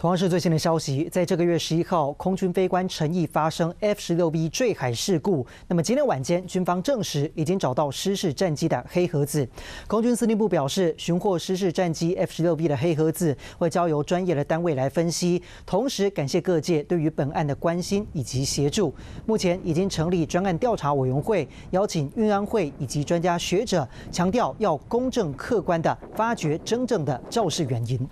同样是最新的消息在这个月十一号空军飞官陈毅发生 f 十六 b 坠海事故那么今天晚间军方证实已经找到失事战机的黑盒子。空军司令部表示寻获失事战机 f 十六 b 的黑盒子会交由专业的单位来分析同时感谢各界对于本案的关心以及协助目前已经成立专案调查委员会邀请运安会以及专家学者强调要公正客观的发掘真正的肇事原因。